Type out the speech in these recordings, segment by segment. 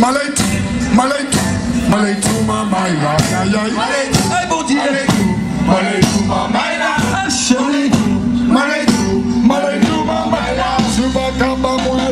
Malaitu, Malaitu, Malaitu ma maila, ay ay. Malaitu, ay bon Dieu. Malaitu, Malaitu ma maila, chérie. Malaitu, Malaitu ma maila. Subakamba mwana.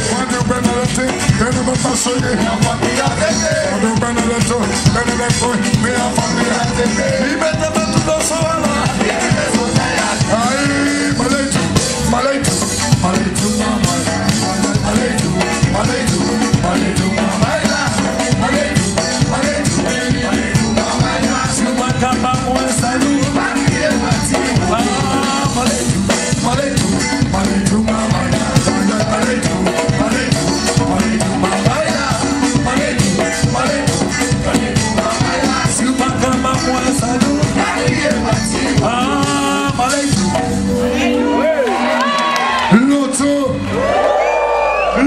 Mati, Tenu Bapasuni, Adu Benedetto, Benedetto, Mia Famiglia, Libertate tutto solo,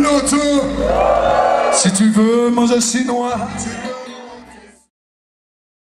L'auto, si tu veux manger chinois.